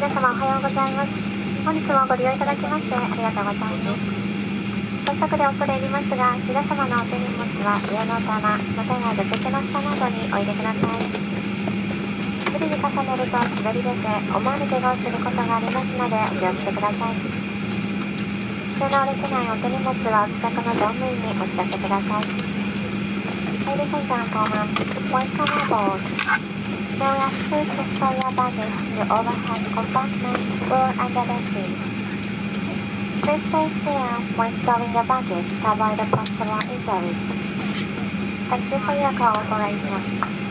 皆様おはようございます。本日もご利用いただきましてありがとうございます。早速で恐れ入りますが、皆様のお手荷物は上の棚、また。は座席の下などにお入れください。無理に重ねると滑り出て思わぬ怪我をすることがありますのでお気をつけください。収納できないお手荷物はお近くの乗務員にお知らせください。Ladies and gentlemen, welcome aboard. There was two Cristobal buttons in the overhead compartment or under the seat. Crystal fair when storing your baggage covered the possible injury. Thank you for your cooperation.